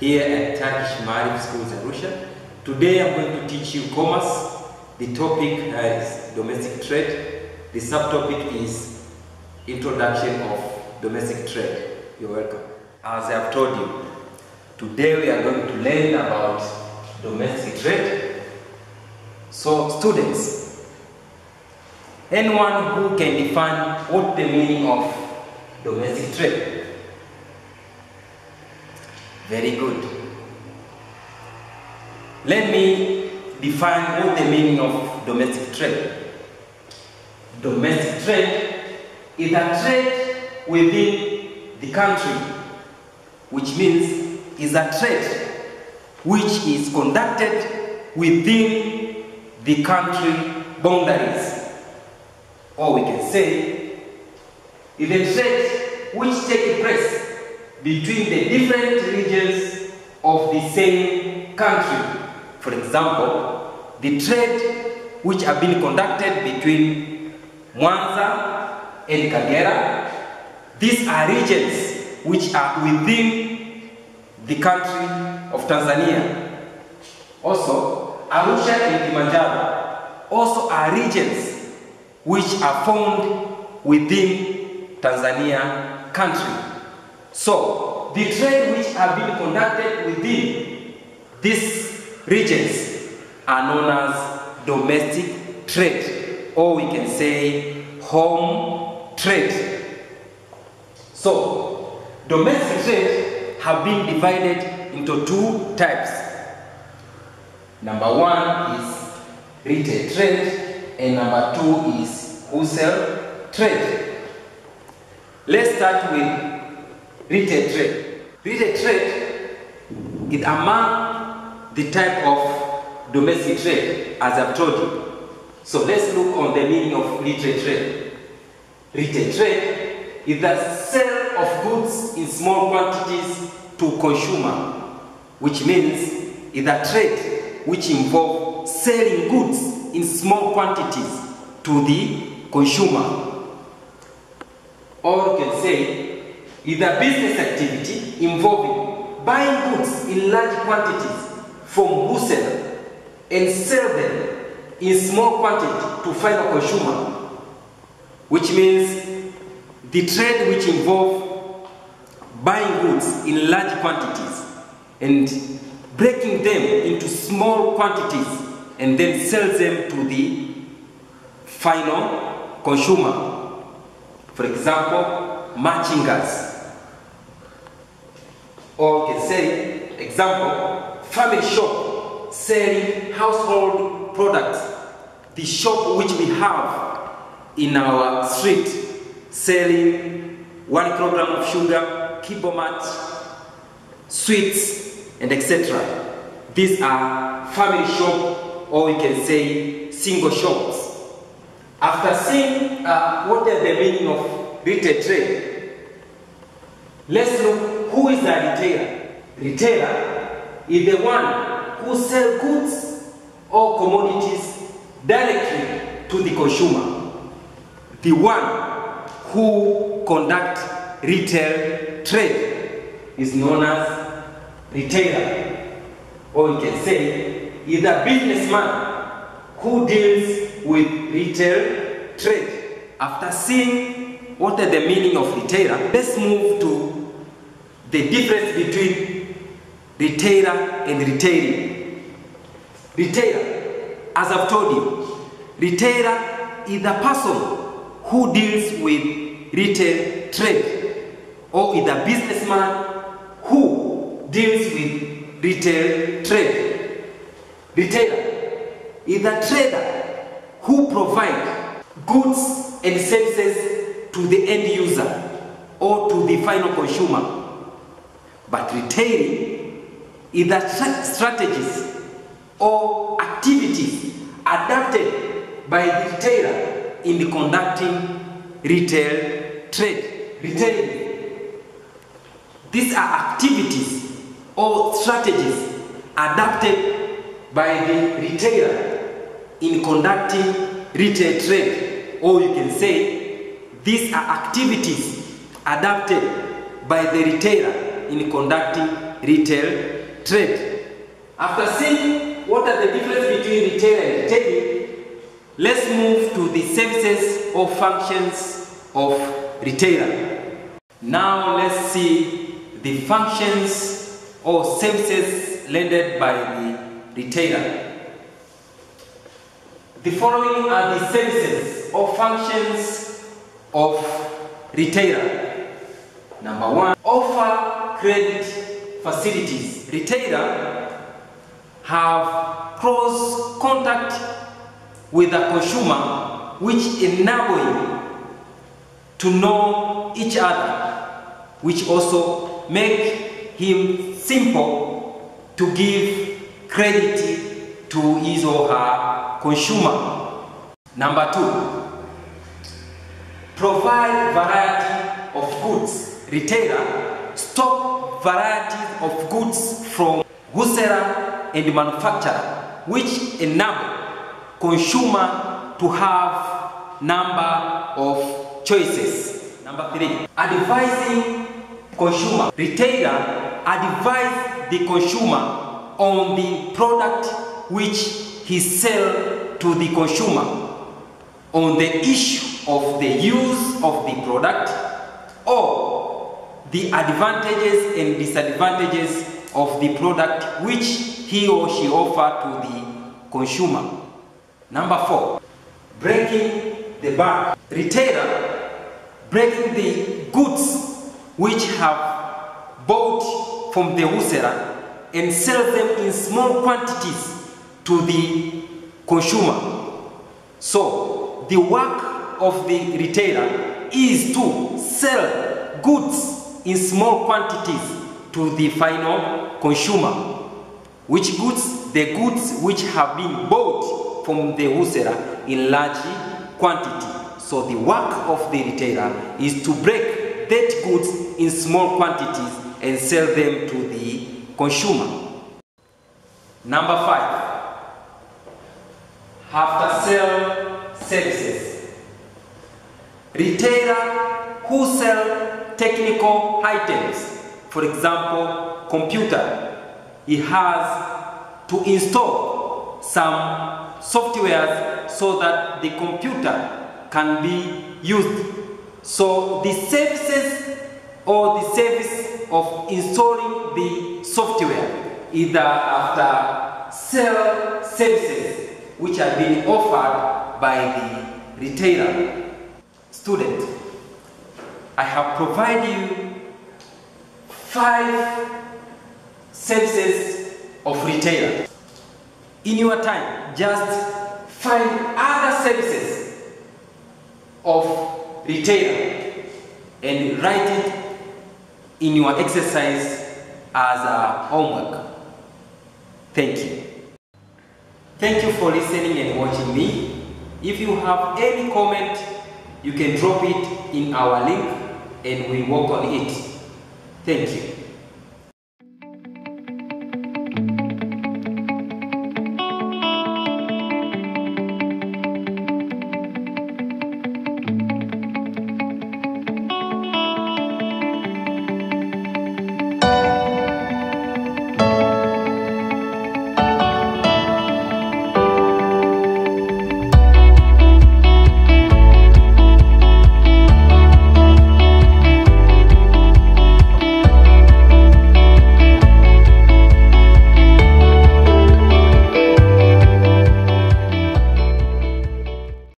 here at Turkish Maarif Schools Arusha. Today I'm going to teach you commerce. The topic is domestic trade. The subtopic is introduction of domestic trade. You're welcome. As I have told you, today we are going to learn about domestic trade. So students, anyone who can define what the meaning of domestic trade? Very good. Let me define what the meaning of domestic trade. Domestic trade is a trade within the country, which means is a trade which is conducted within the country boundaries. Or we can say, is a trade which takes place between the different regions of the same country. For example, the trade which have been conducted between Mwanza and Kagera, these are regions which are within the country of Tanzania. Also, Arusha and Kilimanjaro also are regions which are found within Tanzania country. So, the trade which have been conducted within these regions are known as domestic trade, or we can say home trade. So, domestic trade have been divided into two types. Number one is retail trade, and number two is wholesale trade. Let's start with retail trade. Retail trade is among the type of domestic trade, as I've told you. So let's look on the meaning of retail trade. Retail trade is the sale of goods in small quantities to consumer, which means is a trade which involves selling goods in small quantities to the consumer. Or you can say is a business activity involving buying goods in large quantities from wholesaler and sell them in small quantity to final consumer, which means the trade which involves buying goods in large quantities and breaking them into small quantities and then sell them to the final consumer. For example, matching gas. Or you can say, example, family shop selling household products. The shop which we have in our street selling one kilogram of sugar, kibomat, sweets, and etc. These are family shop, or we can say single shops. After seeing uh, what is the meaning of retail trade, let's look who is a retailer. Retailer is the one who sells goods or commodities directly to the consumer. The one who conduct retail trade is known as retailer. Or you can say is a businessman who deals with retail trade. After seeing what is the meaning of retailer, let's move to the difference between retailer and retailing. Retailer, as I've told you, retailer is the person who deals with retail trade or is a businessman who deals with retail trade. Retailer is a trader who provides goods and services to the end user or to the final consumer. But retailing is the strategies or activities adapted by the retailer in the conducting retail trade. Retailing. These are activities or strategies adapted by the retailer in conducting retail trade. Or you can say these are activities adapted by the retailer in conducting retail trade. After seeing what are the difference between retail and retailing, let's move to the services or functions of retailer. Now let's see the functions or services lended by the retailer. The following are the services or functions of retailer. Number one, offer credit facilities. Retailer have close contact with the consumer which enable to know each other, which also make him simple to give credit to his or her consumer. Number two, provide variety of goods. Retailer stock varieties of goods from wholesaler and manufacturer, which enable consumer to have number of choices. Number three, advising consumer. Retailer advise the consumer on the product which he sell to the consumer on the issue of the use of the product or the advantages and disadvantages of the product which he or she offer to the consumer. Number four, breaking the bank. Retailer breaking the goods which have bought from the wholesaler and sell them in small quantities to the consumer. So the work of the retailer is to sell goods in small quantities to the final consumer. Which goods? The goods which have been bought from the wholesaler in large quantity. So the work of the retailer is to break that goods in small quantities and sell them to the consumer. Number five, after sale services. Retailer who sell technical items, for example, computer, he has to install some softwares so that the computer can be used. So the services or the service of installing the software either after sale services which are being offered by the retailer. Student, I have provided you five services of retailer. In your time, just find other services of retailer and write it in your exercise as a homework. Thank you. Thank you for listening and watching me. If you have any comment, you can drop it in our link and we work on it. Thank you.